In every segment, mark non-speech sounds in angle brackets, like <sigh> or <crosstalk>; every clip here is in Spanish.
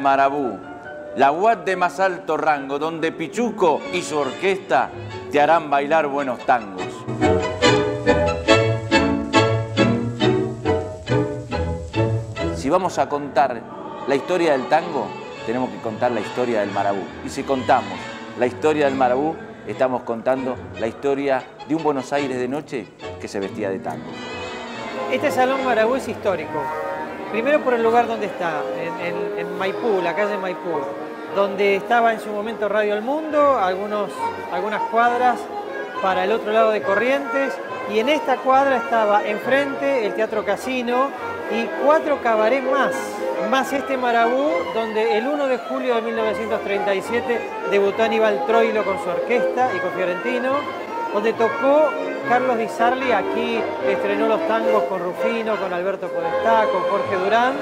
Marabú, la UAT de más alto rango, donde Pichuco y su orquesta te harán bailar buenos tangos. Si vamos a contar la historia del tango, tenemos que contar la historia del Marabú. Y si contamos la historia del Marabú, estamos contando la historia de un Buenos Aires de noche que se vestía de tango. Este Salón Marabú es histórico. Primero por el lugar donde está, en, Maipú, la calle Maipú, donde estaba en su momento Radio El Mundo, algunas cuadras para el otro lado de Corrientes, y en esta cuadra estaba enfrente el Teatro Casino y cuatro cabarets más, más este Marabú, donde el 1 de julio de 1937 debutó Aníbal Troilo con su orquesta y con Fiorentino, donde tocó Carlos Di Sarli, aquí estrenó los tangos con Rufino, con Alberto Podestá, con Jorge Durán,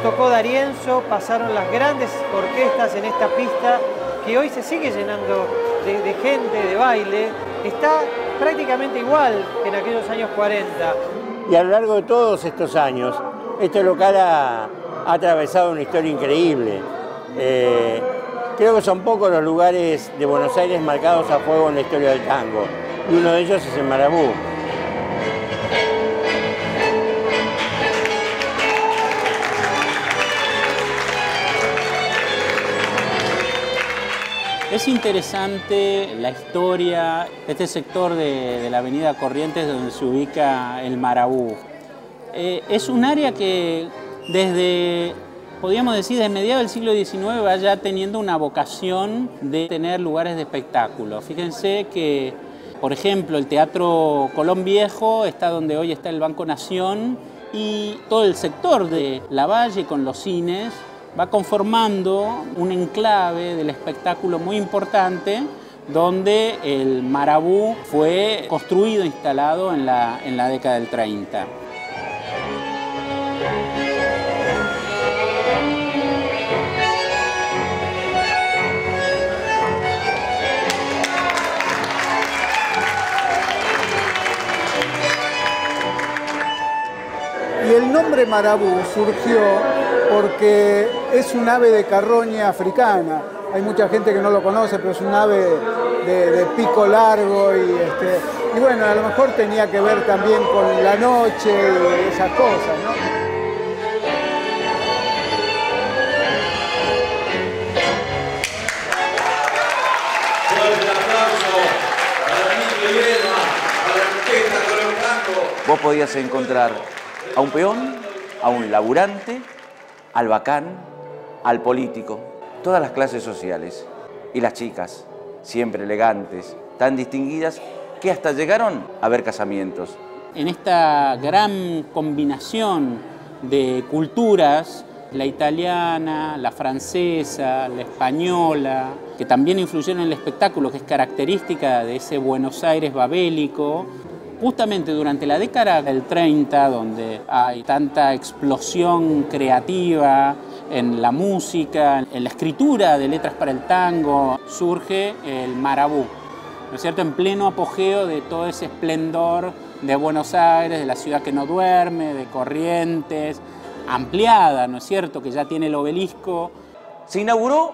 tocó Darienzo, pasaron las grandes orquestas en esta pista que hoy se sigue llenando de, gente, de baile, está prácticamente igual que en aquellos años 40. Y a lo largo de todos estos años, este local ha, atravesado una historia increíble. Eh, creo que son pocos los lugares de Buenos Aires marcados a fuego en la historia del tango, y uno de ellos es el Marabú. Es interesante la historia de este sector de, la avenida Corrientes donde se ubica el Marabú. Eh, es un área que desde, podríamos decir, desde mediados del siglo XIX va ya teniendo una vocación de tener lugares de espectáculo. Fíjense que, por ejemplo, el Teatro Colón Viejo está donde hoy está el Banco Nación y todo el sector de La Valle con los cines va conformando un enclave del espectáculo muy importante donde el marabú fue construido, instalado en la, en la década del 30. Nombre marabú surgió porque es un ave de carroña africana. Hay mucha gente que no lo conoce, pero es un ave de, pico largo y, este, y bueno, a lo mejor tenía que ver también con la noche y esas cosas, ¿no? Vos podías encontrar a un peón, a un laburante, al bacán, al político, todas las clases sociales. Y las chicas, siempre elegantes, tan distinguidas, que hasta llegaron a ver casamientos. En esta gran combinación de culturas, la italiana, la francesa, la española, que también influyeron en el espectáculo, que es característica de ese Buenos Aires babélico, Justamente durante la década del 30, donde hay tanta explosión creativa en la música, en la escritura de letras para el tango, surge el marabú, ¿no es cierto? En pleno apogeo de todo ese esplendor de Buenos Aires, de la ciudad que no duerme, de Corrientes, ampliada, ¿no es cierto?, que ya tiene el obelisco. Se inauguró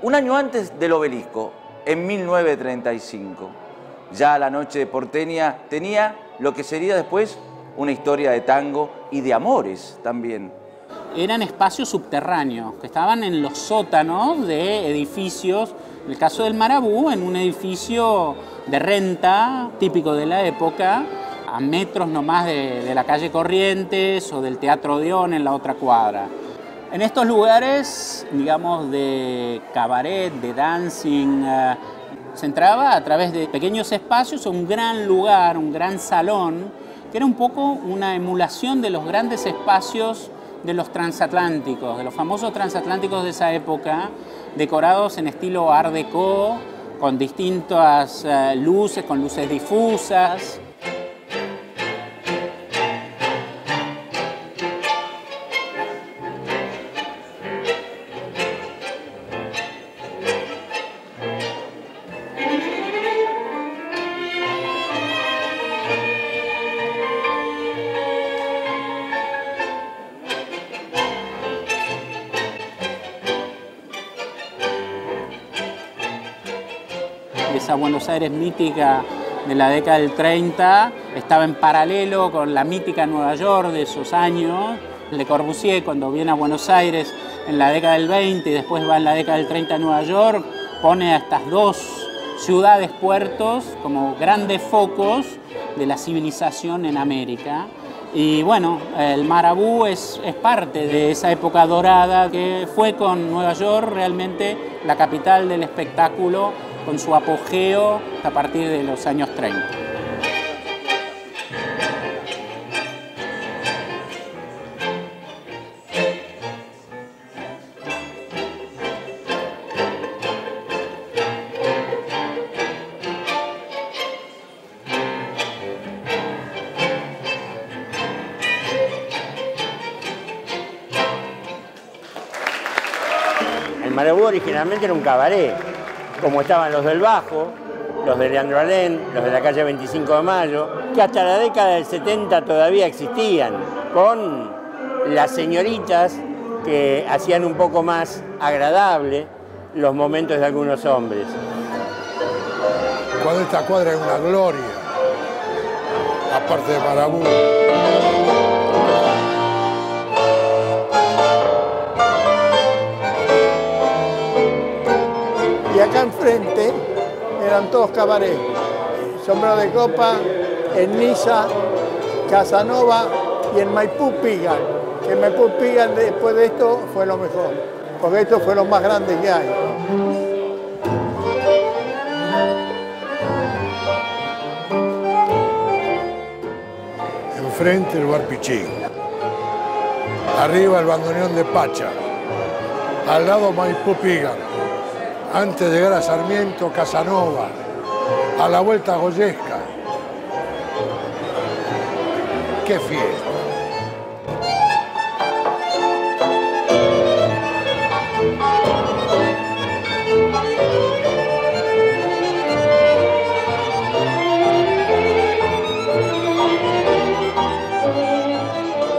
un año antes del obelisco, en 1935 ya la noche de porteña tenía lo que sería después una historia de tango y de amores también. Eran espacios subterráneos que estaban en los sótanos de edificios, en el caso del Marabú, en un edificio de renta típico de la época, a metros nomás de, de la calle Corrientes o del Teatro Odeón en la otra cuadra. En estos lugares, digamos, de cabaret, de dancing, eh, se entraba a través de pequeños espacios a un gran lugar, un gran salón, que era un poco una emulación de los grandes espacios de los transatlánticos, de los famosos transatlánticos de esa época, decorados en estilo art déco, con distintas eh, luces, con luces difusas. Buenos Aires mítica de la década del 30, estaba en paralelo con la mítica Nueva York de esos años. Le Corbusier, cuando viene a Buenos Aires en la década del 20 y después va en la década del 30 a Nueva York, pone a estas dos ciudades, puertos, como grandes focos de la civilización en América. Y bueno, el Marabú es, es, parte de esa época dorada que fue con Nueva York realmente la capital del espectáculo con su apogeo a partir de los años 30. Marabú originalmente era un cabaret, como estaban los del Bajo, los de Leandro Alén, los de la calle 25 de Mayo, que hasta la década del 70 todavía existían, con las señoritas que hacían un poco más agradable los momentos de algunos hombres. Cuando esta cuadra es una gloria, aparte de Marabú. Eran todos cabaret. Sombrero de copa, en Niza, Casanova y en Maipú Pigan. Que Maipú Pigan después de esto fue lo mejor, porque esto fue lo más grande que hay. Enfrente el bar Pichín. Arriba el bandoneón de Pacha. Al lado Maipú Pigan antes de llegar a Sarmiento, Casanova, a la vuelta a Goyesca. ¡Qué fiesta!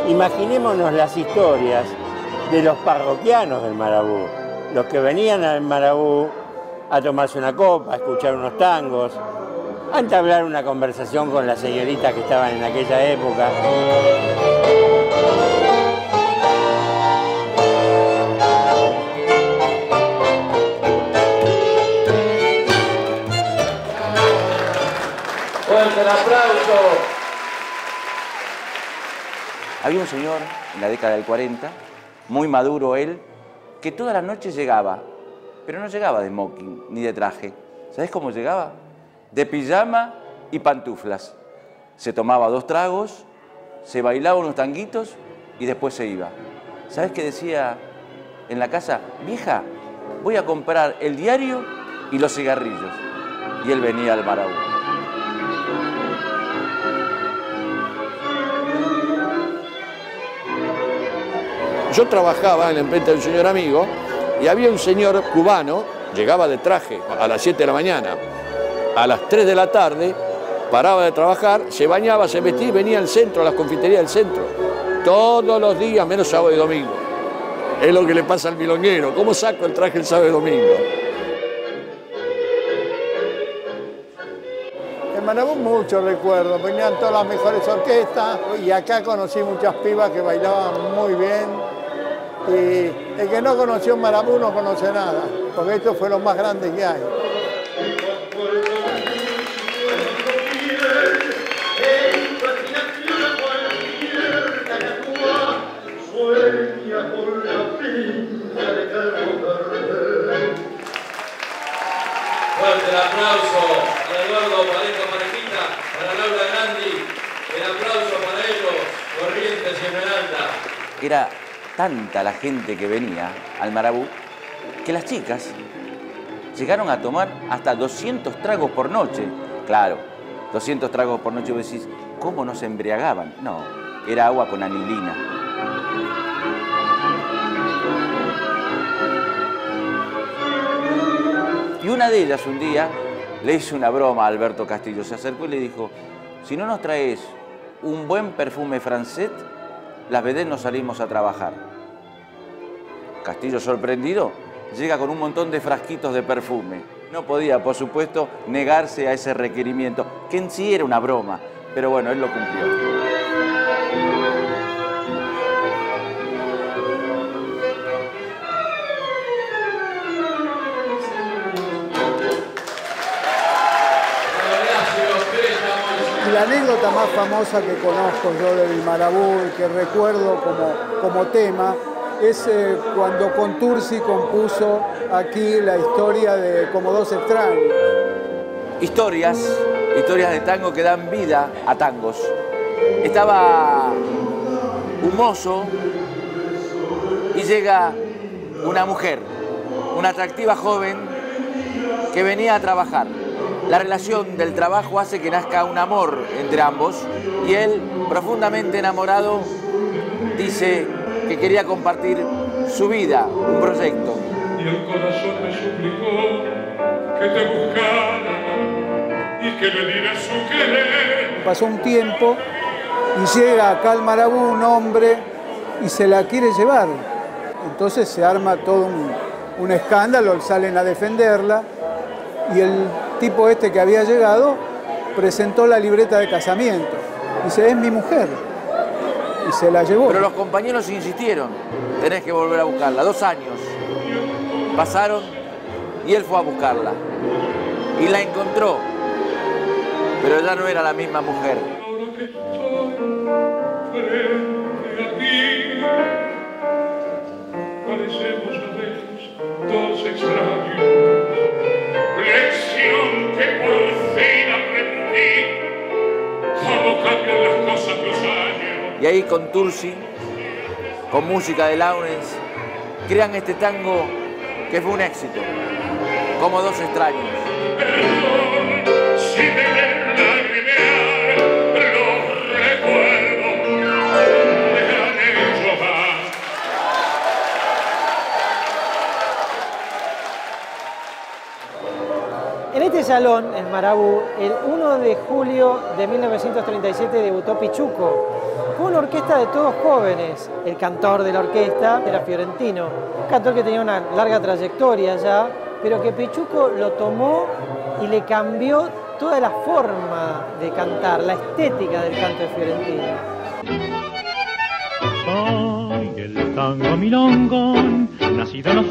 Imaginémonos las historias de los parroquianos del Marabú los que venían al Marabú a tomarse una copa, a escuchar unos tangos, a entablar una conversación con las señoritas que estaban en aquella época. ¡Fuerte el aplauso! Había un señor en la década del 40, muy maduro él, que todas las noches llegaba, pero no llegaba de smoking ni de traje. ¿Sabes cómo llegaba? De pijama y pantuflas. Se tomaba dos tragos, se bailaba unos tanguitos y después se iba. ¿Sabes qué decía en la casa? Vieja, voy a comprar el diario y los cigarrillos. Y él venía al Marabú. Yo trabajaba en la imprenta de un señor amigo y había un señor cubano, llegaba de traje a las 7 de la mañana, a las 3 de la tarde, paraba de trabajar, se bañaba, se vestía y venía al centro, a las confiterías del centro, todos los días, menos sábado y domingo. Es lo que le pasa al milonguero, ¿cómo saco el traje el sábado y domingo? En Manabú muchos recuerdos, venían todas las mejores orquestas y acá conocí muchas pibas que bailaban muy bien y el que no conoció Marabú no conoce nada, porque esto fue lo más grande que hay. Fuerte el aplauso para Eduardo Pareja Parejita, para Laura Grandi, el aplauso para ellos, Corrientes y Esmeralda. Era tanta la gente que venía al Marabú que las chicas llegaron a tomar hasta 200 tragos por noche. Claro, 200 tragos por noche, vos decís, ¿cómo no se embriagaban? No, era agua con anilina. Y una de ellas un día le hizo una broma a Alberto Castillo, se acercó y le dijo, si no nos traes un buen perfume francés, las vedettes no salimos a trabajar. Castillo sorprendido llega con un montón de frasquitos de perfume. no podía, por supuesto, negarse a ese requerimiento, que en sí era una broma, pero bueno, él lo cumplió. la anécdota más famosa que conozco yo del Marabú y que recuerdo como, como tema es eh, cuando Contursi compuso aquí la historia de Como dos extraños. Historias, historias de tango que dan vida a tangos. Estaba un mozo y llega una mujer, una atractiva joven que venía a trabajar. La relación del trabajo hace que nazca un amor entre ambos y él, profundamente enamorado, dice que quería compartir su vida, un proyecto. Y el corazón me suplicó que te buscara y que le diera su querer. Pasó un tiempo y llega acá al Marabú un hombre y se la quiere llevar. Entonces se arma todo un, un escándalo, salen a defenderla y el tipo este que había llegado presentó la libreta de casamiento. Dice, es mi mujer. Y se la llevó. Pero los compañeros insistieron, tenés que volver a buscarla. Dos años pasaron y él fue a buscarla. Y la encontró. Pero ya no era la misma mujer. Parecemos a veces dos extraños que por fin aprendí cómo cambian las cosas los. Y ahí con Tursi, con música de Lawrence, crean este tango que fue un éxito, como dos extraños. Salón, en Marabú, el 1 de julio de 1937 debutó Pichuco. Fue una orquesta de todos jóvenes. El cantor de la orquesta era Fiorentino, un cantor que tenía una larga trayectoria ya, pero que Pichuco lo tomó y le cambió toda la forma de cantar, la estética del canto de Fiorentino. Tango milongón, nacido en los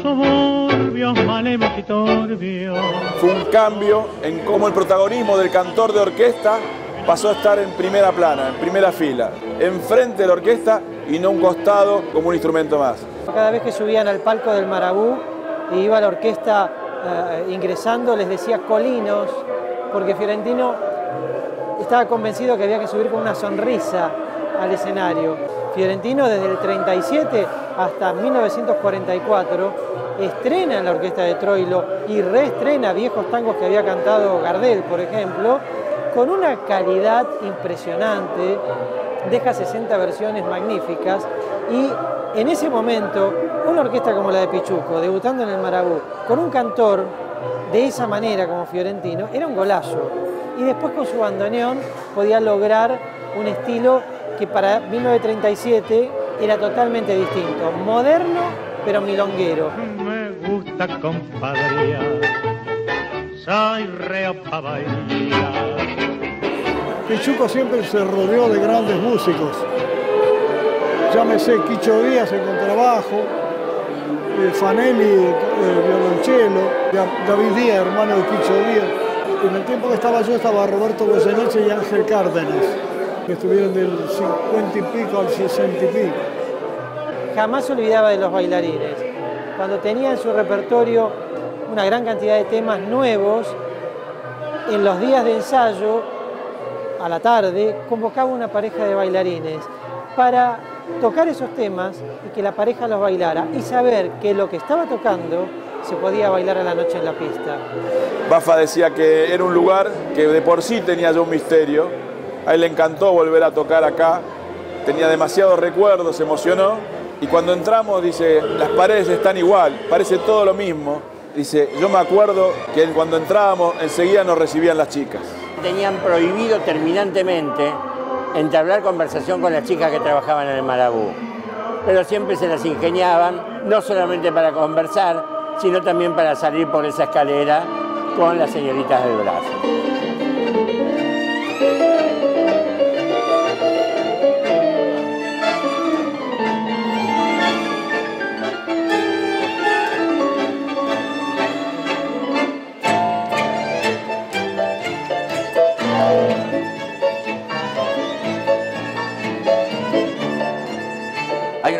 y turbios. Fue un cambio en cómo el protagonismo del cantor de orquesta pasó a estar en primera plana, en primera fila, enfrente de la orquesta y no un costado como un instrumento más. Cada vez que subían al palco del Marabú y iba la orquesta eh, ingresando, les decía colinos, porque Fiorentino estaba convencido que había que subir con una sonrisa al escenario. Fiorentino desde el 37 hasta 1944 estrena en la orquesta de Troilo y reestrena viejos tangos que había cantado Gardel, por ejemplo, con una calidad impresionante, deja 60 versiones magníficas y en ese momento una orquesta como la de Pichuco, debutando en el Marabú, con un cantor de esa manera como Fiorentino, era un golazo. Y después con su bandoneón podía lograr un estilo que para 1937 era totalmente distinto, moderno pero milonguero. Me gusta compadría, soy reo pa'. Pichuco siempre se rodeó de grandes músicos. Llámese Quicho Díaz en contrabajo, eh, Fanelli eh, violonchelo, Da- David Díaz, hermano de Quicho Díaz. En el tiempo que estaba yo estaba Roberto Goyeneche y Ángel Cárdenas, que estuvieron del 50 y pico al 60 y pico. jamás se olvidaba de los bailarines. Cuando tenía en su repertorio una gran cantidad de temas nuevos, en los días de ensayo, a la tarde, convocaba una pareja de bailarines para tocar esos temas y que la pareja los bailara y saber que lo que estaba tocando se podía bailar a la noche en la pista. Bafa decía que era un lugar que de por sí tenía ya un misterio. A él le encantó volver a tocar acá. Tenía demasiados recuerdos, se emocionó. Y cuando entramos, dice, las paredes están igual, parece todo lo mismo. Dice, yo me acuerdo que cuando entrábamos, enseguida nos recibían las chicas. Tenían prohibido terminantemente entablar conversación con las chicas que trabajaban en el Marabú. Pero siempre se las ingeniaban, no solamente para conversar, sino también para salir por esa escalera con las señoritas del brazo.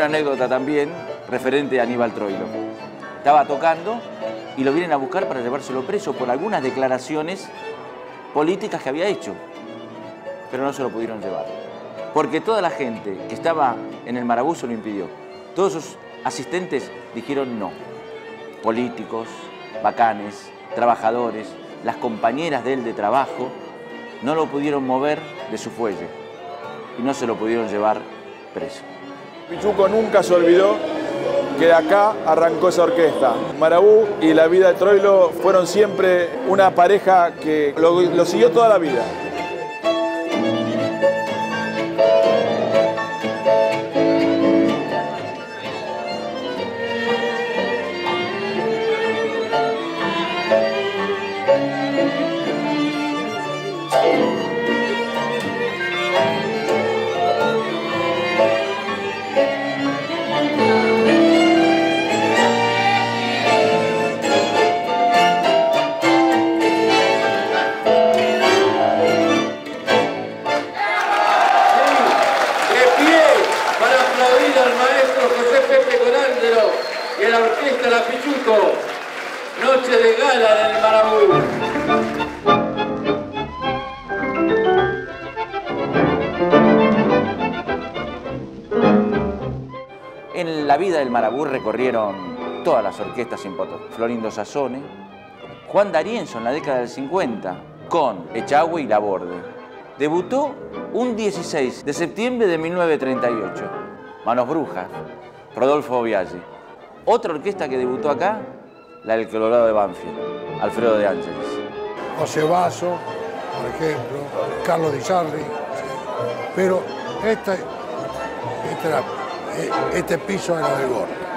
Anécdota también referente a Aníbal Troilo. Estaba tocando y lo vienen a buscar para llevárselo preso por algunas declaraciones políticas que había hecho, pero no se lo pudieron llevar. Porque toda la gente que estaba en el Marabú se lo impidió. Todos sus asistentes dijeron no. Políticos, bacanes, trabajadores, las compañeras de él de trabajo, no lo pudieron mover de su fuelle y no se lo pudieron llevar preso. Pichuco nunca se olvidó que de acá arrancó esa orquesta. Marabú y la vida de Troilo fueron siempre una pareja que lo, lo siguió toda la vida. Todas las orquestas sin. Florindo Sassone, Juan D'Arienzo en la década del 50, con Echagüe y Laborde. Debutó un 16 de septiembre de 1938. Manos Brujas, Rodolfo Biaggi. Otra orquesta que debutó acá, la del Colorado de Banfield, Alfredo de Ángeles. José Basso, por ejemplo, Carlos Di Sarli. Pero esta, esta era- eh, este piso era del gordo.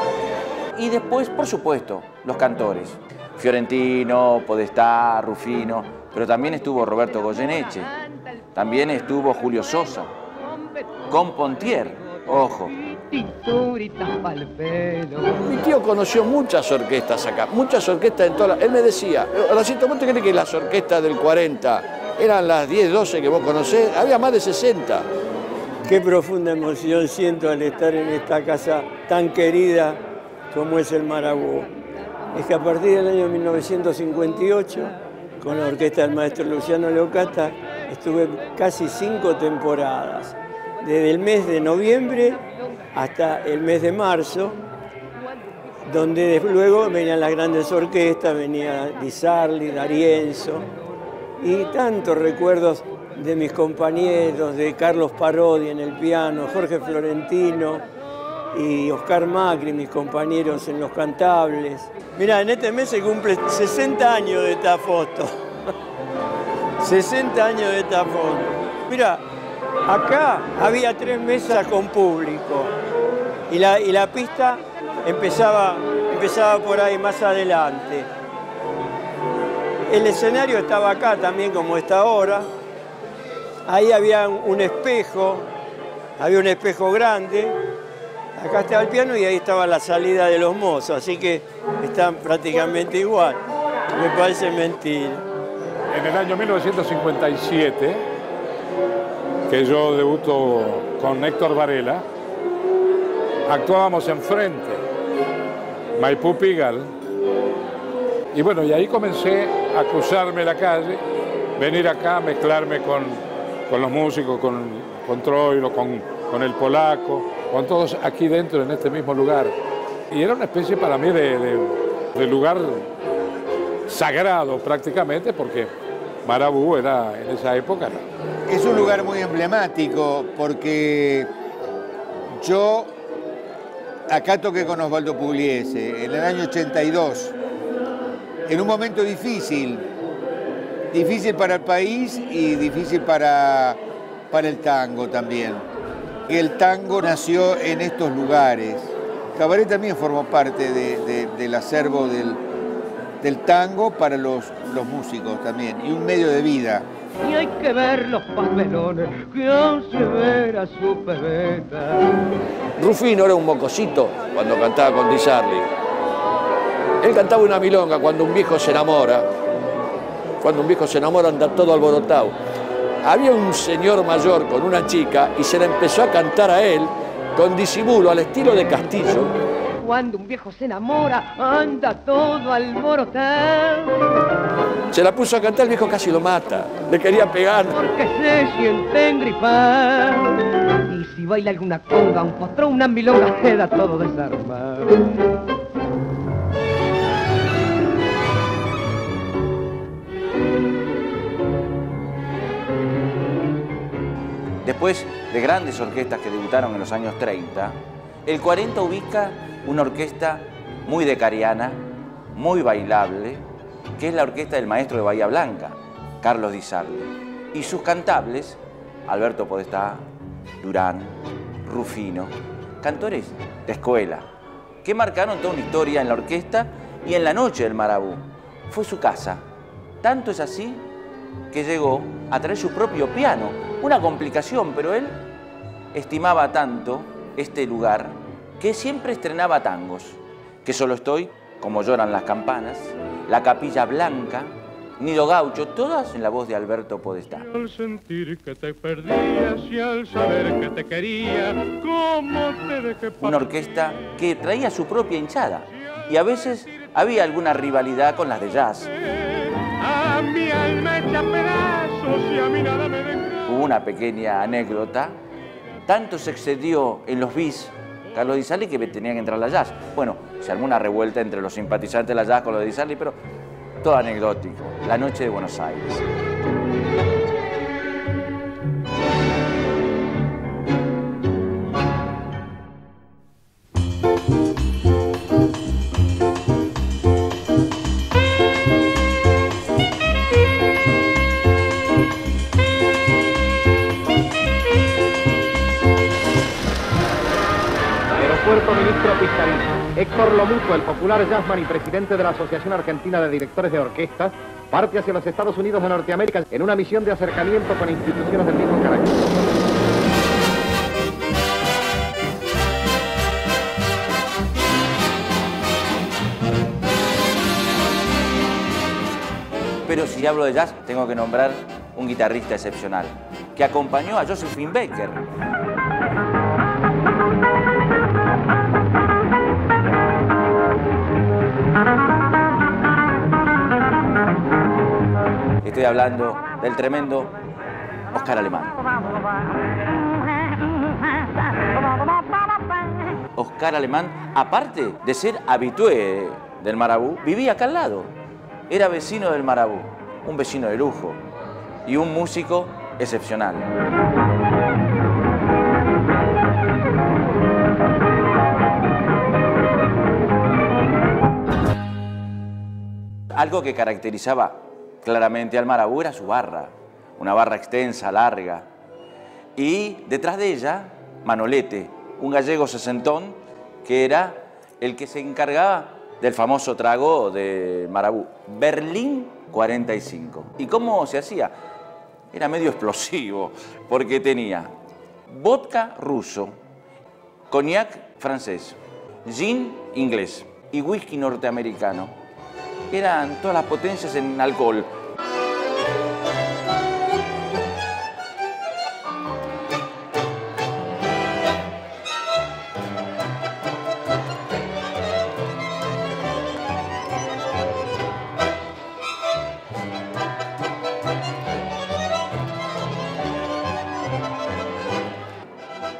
Y después, por supuesto, los cantores. Fiorentino, Podestá, Rufino, pero también estuvo Roberto Goyeneche, también estuvo Julio Sosa, con Pontier, ojo. Mi tío conoció muchas orquestas acá, muchas orquestas en todas las... Él me decía, Horacito, ¿vos te crees que las orquestas del 40 eran las 10, 12 que vos conocés? Había más de 60. Qué profunda emoción siento al estar en esta casa tan querida como es el Marabú. Es que a partir del año 1958, con la orquesta del maestro Luciano Leocata, estuve casi cinco temporadas, desde el mes de noviembre hasta el mes de marzo, donde luego venían las grandes orquestas, venía Di Sarli, D'Arienzo, y tantos recuerdos de mis compañeros, de Carlos Parodi en el piano, Jorge Florentino y Oscar Macri, mis compañeros en los cantables. Mira, en este mes se cumple 60 años de esta foto. <laughs> 60 años de esta foto. Mira, acá había tres mesas con público y la, y la pista empezaba, empezaba por ahí más adelante. El escenario estaba acá también como está ahora. Ahí había un espejo, había un espejo grande. Acá estaba el piano y ahí estaba la salida de los mozos, así que están prácticamente igual. Me parece mentira. En el año 1957, que yo debuto con Héctor Varela, actuábamos enfrente, Maipú Pigal, y bueno, y ahí comencé a cruzarme la calle, venir acá, mezclarme con, con los músicos, con, con Troilo, con, con el polaco, con todos aquí dentro en este mismo lugar. Y era una especie para mí de, lugar sagrado prácticamente, porque Marabú era en esa época. Es un lugar muy emblemático porque yo acá toqué con Osvaldo Pugliese en el año 82, en un momento difícil, difícil para el país y difícil para, para el tango también. El tango nació en estos lugares. Cabaret también formó parte de- de- del acervo del, del tango para los, los músicos también, y un medio de vida. Y hay que ver los papelones que hace ver a su pebeta. Rufino era un mocosito cuando cantaba con Di Sarli. Él cantaba una milonga cuando un viejo se enamora. Cuando un viejo se enamora anda todo alborotado. Había un señor mayor con una chica y se la empezó a cantar a él con disimulo al estilo de Castillo. Cuando un viejo se enamora, anda todo alborotado. Se la puso a cantar, el viejo casi lo mata. Le quería pegar. Porque se siente engripado. Y si baila alguna conga, un potrón, una milonga, queda todo desarmado. Después de grandes orquestas que debutaron en los años 30, el 40 ubica una orquesta muy decariana, muy bailable, que es la orquesta del maestro de Bahía Blanca, Carlos Di. Y sus cantables, Alberto Podestá, Durán, Rufino, cantores de escuela, que marcaron toda una historia en la orquesta y en la noche del Marabú. Fue su casa. Tanto es así que llegó a traer su propio piano. Una complicación, pero él estimaba tanto este lugar que siempre estrenaba tangos. Que solo estoy, como lloran las campanas, La Capilla Blanca, Nido Gaucho, todas en la voz de Alberto Podestá. Al sentir que te perdías y al saber que te quería, ¿cómo te dejé Una orquesta que traía su propia hinchada y a veces había alguna rivalidad con las de jazz. A mi alma hecha pedazos y a mí nada me deja. Hubo una pequeña anécdota. Tanto se excedió en los bis Carlos Di Sarli que tenía que entrar la jazz. Bueno, se armó una revuelta entre los simpatizantes de la jazz con los de Di Sarli, pero todo anecdótico. La noche de Buenos Aires. Aeropuerto Ministro Piscarino. Héctor Lomuto, el popular jazzman y presidente de la Asociación Argentina de Directores de Orquestas, parte hacia los Estados Unidos de Norteamérica en una misión de acercamiento con instituciones del mismo carácter. Pero si hablo de jazz, tengo que nombrar un guitarrista excepcional, que acompañó a Josephine Baker. Estoy hablando del tremendo Oscar Alemán. Oscar Alemán, aparte de ser habitué del Marabú, vivía acá al lado. Era vecino del Marabú, un vecino de lujo y un músico excepcional. Algo que caracterizaba claramente al Marabú era su barra, una barra extensa, larga. Y detrás de ella, Manolete, un gallego sesentón que era el que se encargaba del famoso trago de Marabú, Berlín 45. ¿Y cómo se hacía? Era medio explosivo, porque tenía vodka ruso, cognac francés, gin inglés y whisky norteamericano eran todas las potencias en alcohol.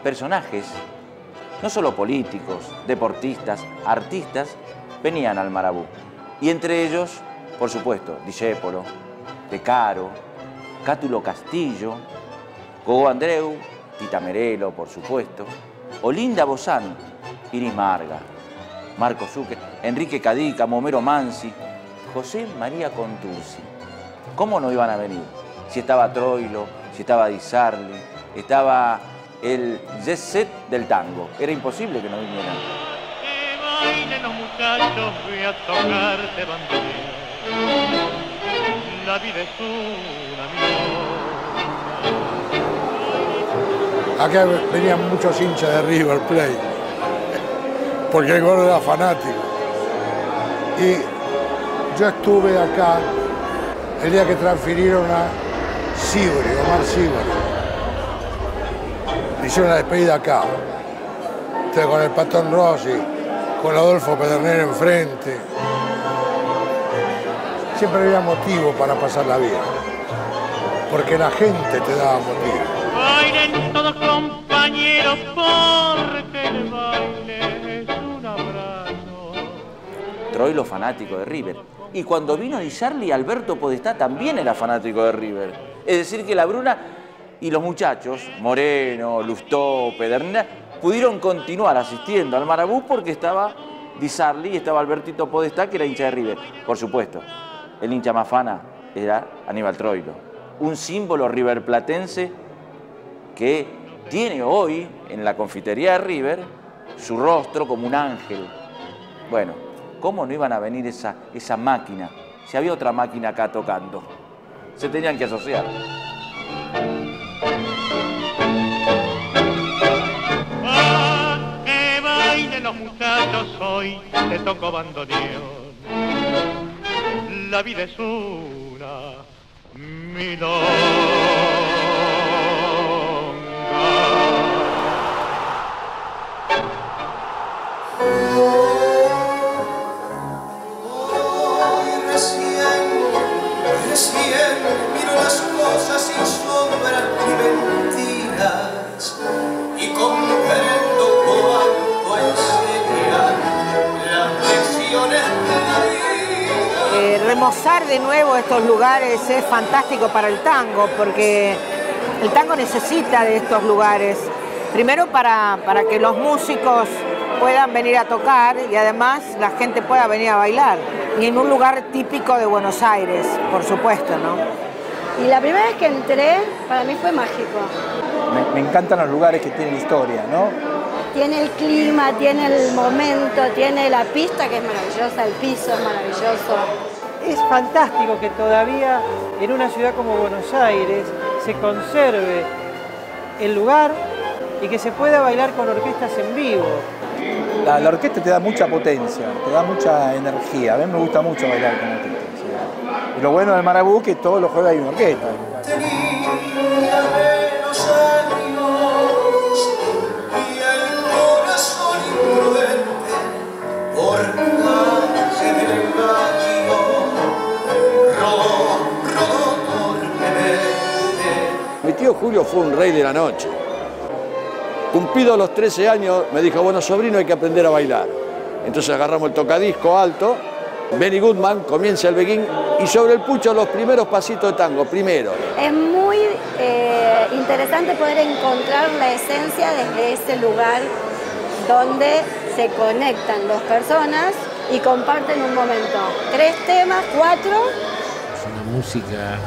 Personajes, no solo políticos, deportistas, artistas, venían al Marabú. Y entre ellos, por supuesto, Discépolo, De Caro, Cátulo Castillo, Cogo Andreu, Tita Merelo, por supuesto, Olinda Bozán, Iris Marga, Marco Zucche, Enrique Cadica, Momero Mansi, José María Contursi. ¿Cómo no iban a venir? Si estaba Troilo, si estaba Di Sarli, estaba el jet set del tango. Era imposible que no vinieran. Bailen voy a tocarte bandera. La vida es una Acá venían muchos hinchas de River Plate, porque el gordo era fanático. Y yo estuve acá el día que transfirieron a Sibori, Omar Sibori. Le hicieron la despedida acá. Con el Patón Rossi, con Adolfo Pedernero enfrente. Siempre había motivo para pasar la vida, porque la gente te daba motivo. Bailen todos compañeros porque el baile es un abrazo. Troilo fanático de River. Y cuando vino Di Charlie, Alberto Podestá también era fanático de River. Es decir, que la Bruna y los muchachos, Moreno, Lustó, Pedernera, pudieron continuar asistiendo al Marabú porque estaba Di Sarli y estaba Albertito Podestá, que era hincha de River. Por supuesto, el hincha más fana era Aníbal Troilo, un símbolo riverplatense que tiene hoy en la confitería de River su rostro como un ángel. Bueno, ¿cómo no iban a venir esa, esa máquina? Si había otra máquina acá tocando. Se tenían que asociar. Los muchachos hoy, te tocó bandoneón. La vida es una Hoy remozar de nuevo estos lugares es fantástico para el tango, porque el tango necesita de estos lugares. Primero para, para que los músicos puedan venir a tocar y además la gente pueda venir a bailar. Y en un lugar típico de Buenos Aires, por supuesto, ¿no? Y la primera vez que entré, para mí fue mágico. Me, me encantan los lugares que tienen historia, ¿no? Tiene el clima, tiene el momento, tiene la pista que es maravillosa, el piso es maravilloso. Es fantástico que todavía en una ciudad como Buenos Aires se conserve el lugar y que se pueda bailar con orquestas en vivo. La, orquesta te da mucha potencia, te da mucha energía. A mí me gusta mucho bailar con orquesta. sí. Y lo bueno del Marabú es que todos los jueves hay una orquesta. Julio fue un rey de la noche. Cumplido los 13 años, me dijo, bueno, sobrino, hay que aprender a bailar. Entonces agarramos el tocadisco alto, Benny Goodman, comienza el beguín y sobre el pucho los primeros pasitos de tango, primero. Es muy eh, interesante poder encontrar la esencia desde ese lugar donde se conectan dos personas y comparten un momento. Tres temas, cuatro, Es una música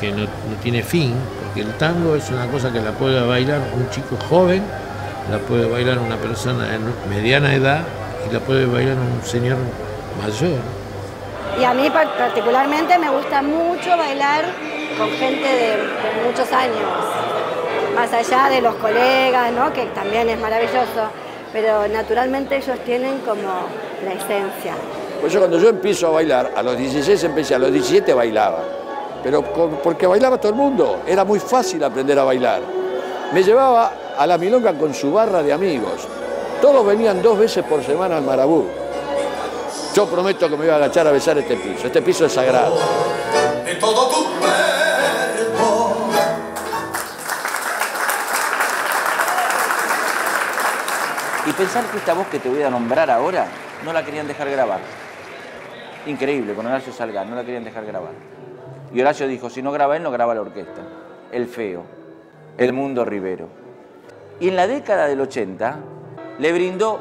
que no, no tiene fin, el tango es una cosa que la puede bailar un chico joven, la puede bailar una persona de mediana edad y la puede bailar un señor mayor. Y a mí par- particularmente me gusta mucho bailar con gente de, de muchos años, más allá de los colegas, ¿no? que también es maravilloso, pero naturalmente ellos tienen como la esencia. Pues yo cuando yo empiezo a bailar, a los 16 empecé, a los 17 bailaba. Pero con- porque bailaba todo el mundo, era muy fácil aprender a bailar. Me llevaba a la milonga con su barra de amigos. Todos venían dos veces por semana al Marabú. Yo prometo que me iba a agachar a besar este piso. Este piso es sagrado. de todo tu cuerpo. Y pensar que esta voz que te voy a nombrar ahora no la querían dejar grabar. Increíble, con Horacio Salgán, no la querían dejar grabar. Y Horacio dijo, si no graba él, no graba la orquesta. El feo, el mundo Rivero. Y en la década del 80 le brindó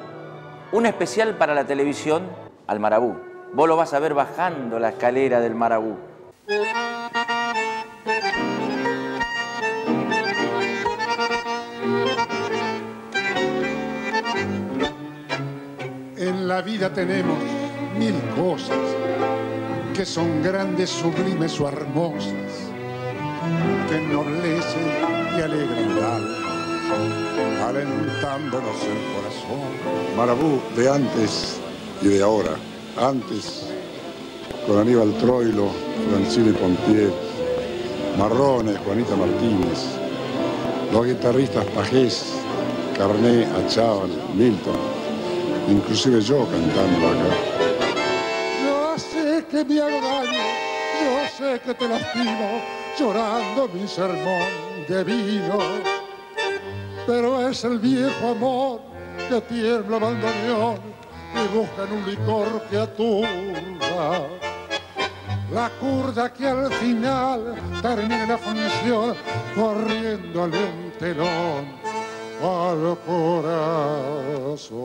un especial para la televisión al Marabú. Vos lo vas a ver bajando la escalera del Marabú. En la vida tenemos mil cosas que son grandes, sublimes o hermosas, que ennoblecen y alegran el alma, alentándonos el corazón. Marabú de antes y de ahora. Antes con Aníbal Troilo, Francine Pontier, Marrones, Juanita Martínez, los guitarristas Pajés, Carné, Achával, Milton, inclusive yo cantando acá. Que me hago daño, yo sé que te lastimo, llorando mi sermón de vino. Pero es el viejo amor que tiembla bandoneón y busca en un licor que aturda. La curda que al final termina la función corriendo al entelón al corazón.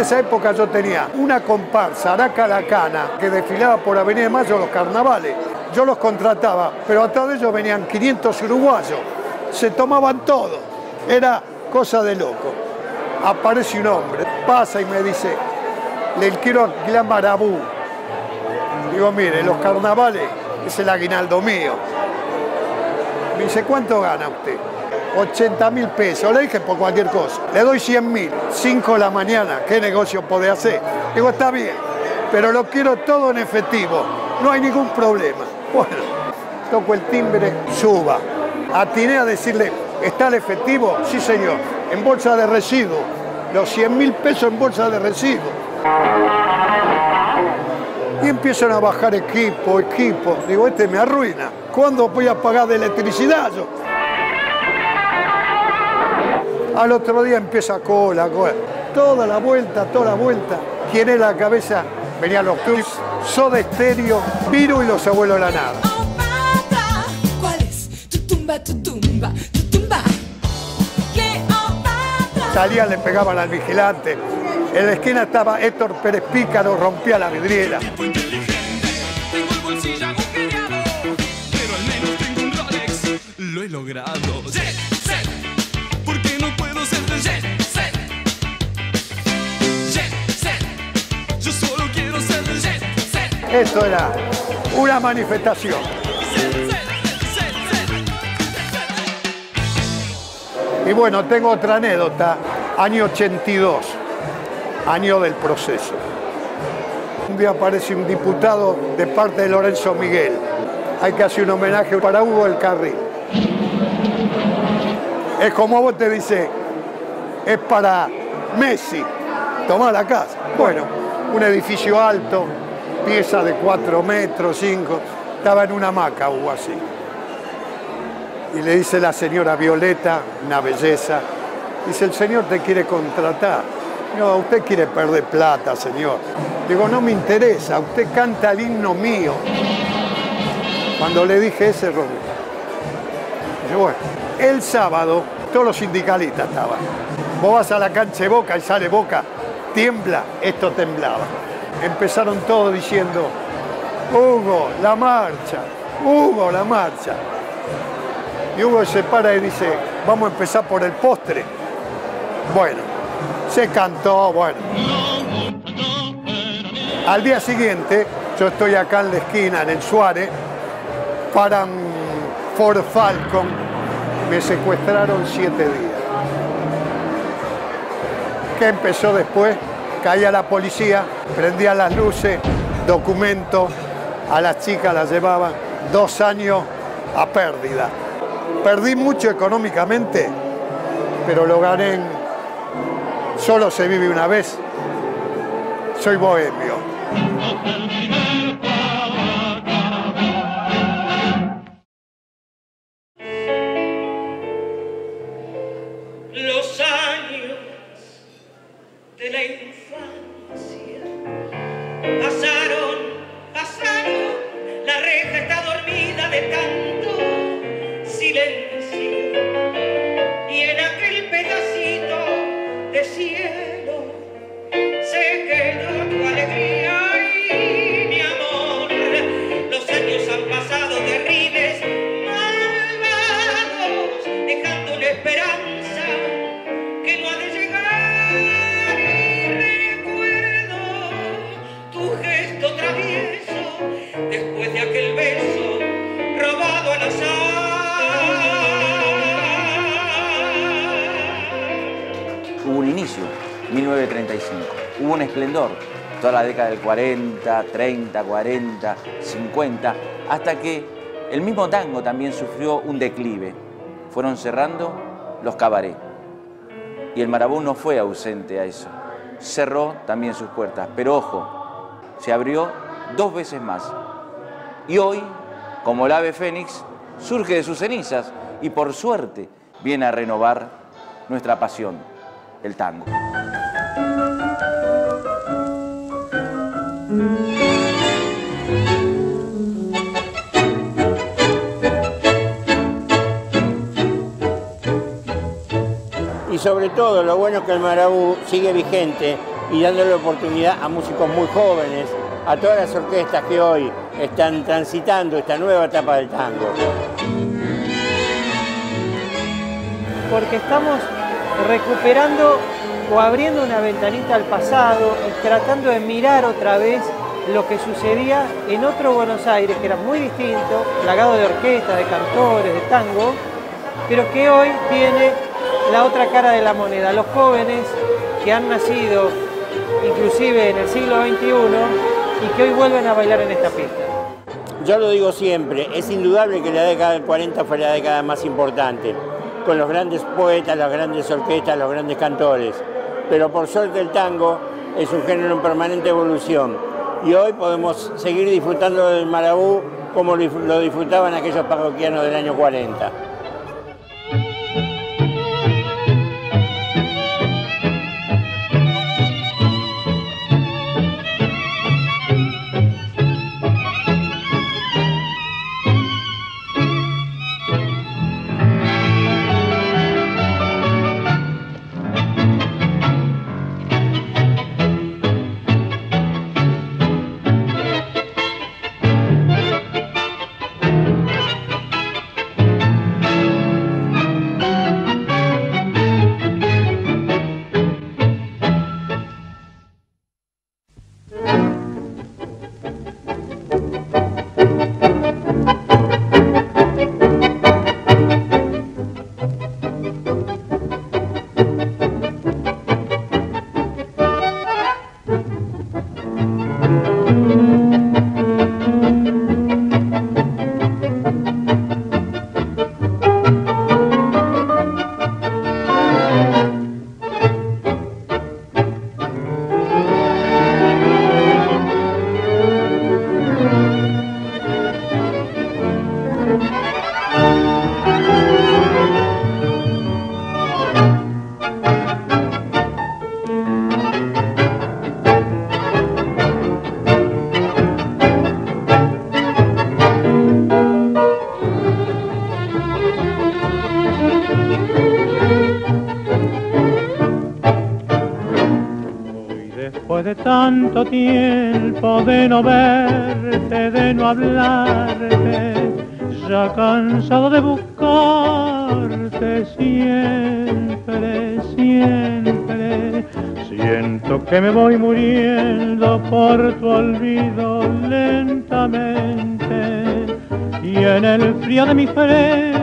Esa época yo tenía una comparsa, Araca la Cana, que desfilaba por Avenida de Mayo los carnavales. Yo los contrataba, pero atrás de ellos venían 500 uruguayos. Se tomaban todo. Era cosa de loco. Aparece un hombre, pasa y me dice, le quiero alquilar Marabú. Digo, mire, los carnavales es el aguinaldo mío. Me dice, ¿cuánto gana usted? 80 mil pesos. Le dije por cualquier cosa. Le doy 100 mil. 5 de la mañana. ¿Qué negocio puede hacer? Digo, está bien. Pero lo quiero todo en efectivo. No hay ningún problema. Bueno, toco el timbre, suba. Atiné a decirle, ¿está el efectivo? Sí, señor. En bolsa de residuo. Los 100 mil pesos en bolsa de residuo. Y empiezan a bajar equipo, equipo. Digo, este me arruina. ¿Cuándo voy a pagar de electricidad yo? Al otro día empieza cola, cola. Toda la vuelta, toda la vuelta. ¿Quién es la cabeza? Venían los clubs, Soda Estéreo, Viru y los abuelos de la nada. Salían, le pegaban al vigilante. En la esquina estaba Héctor Pérez Pícaro, rompía la vidriera. Lo he logrado. Esto era una manifestación. Y bueno, tengo otra anécdota. Año 82, año del proceso. Un día aparece un diputado de parte de Lorenzo Miguel. Hay que hacer un homenaje para Hugo del Carril. Es como vos te dice, es para Messi. Tomá la casa. Bueno, un edificio alto, pieza de 4 metros, 5. Estaba en una hamaca Hugo así. Y le dice la señora Violeta, una belleza, dice, el señor te quiere contratar. No, usted quiere perder plata, señor. Digo, no me interesa, usted canta el himno mío. Cuando le dije ese. Dice, bueno, el sábado todos los sindicalistas estaban. Vos vas a la cancha de Boca y sale Boca, tiembla, esto temblaba. Empezaron todos diciendo, Hugo, la marcha, Hugo, la marcha. Y Hugo se para y dice, vamos a empezar por el postre. Bueno, se cantó, bueno. Al día siguiente, yo estoy acá en la esquina, en el Suárez, paran Ford Falcon, me secuestraron siete días. ¿Qué empezó después? Caía la policía, prendía las luces, documento, a las chicas las llevaban dos años a pérdida. Perdí mucho económicamente, pero lo gané en... Solo se vive una vez. soy bohemio. De la infancia Un esplendor, toda la década del 40, 30, 40, 50, hasta que el mismo tango también sufrió un declive. Fueron cerrando los cabarets. Y el Marabú no fue ausente a eso. Cerró también sus puertas, pero ojo, se abrió dos veces más. Y hoy, como el ave fénix, surge de sus cenizas y por suerte viene a renovar nuestra pasión, el tango. Sobre todo, lo bueno es que el Marabú sigue vigente y dándole oportunidad a músicos muy jóvenes, a todas las orquestas que hoy están transitando esta nueva etapa del tango. porque estamos recuperando o abriendo una ventanita al pasado y tratando de mirar otra vez lo que sucedía en otro Buenos Aires, que era muy distinto, plagado de orquestas, de cantores, de tango, pero que hoy tiene la otra cara de la moneda. Los jóvenes que han nacido inclusive en el siglo XXI y que hoy vuelven a bailar en esta pista. Yo lo digo siempre, es indudable que la década del 40 fue la década más importante, con los grandes poetas, las grandes orquestas, los grandes cantores. Pero por suerte el tango es un género en permanente evolución y hoy podemos seguir disfrutando del marabú como lo disfrutaban aquellos parroquianos del año 40. Tiempo de no verte, de no hablarte, ya cansado de buscarte siempre, siempre, siento que me voy muriendo por tu olvido lentamente. Y en el frío de mi frente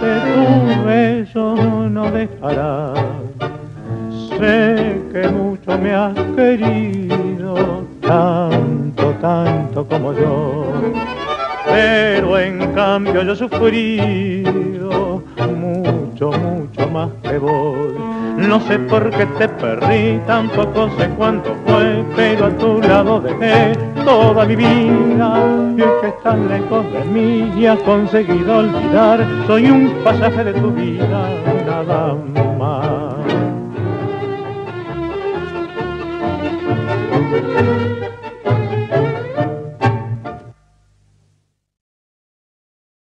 tu beso no dejará. Sé que mucho me has querido, tanto, tanto como yo. Pero en cambio yo he sufrido mucho mucho, más que vos. No sé por qué te perdí, tampoco sé cuánto fue, pero a tu lado dejé toda mi vida. Y el que está lejos de mí y has conseguido olvidar, soy un pasaje de tu vida, nada más.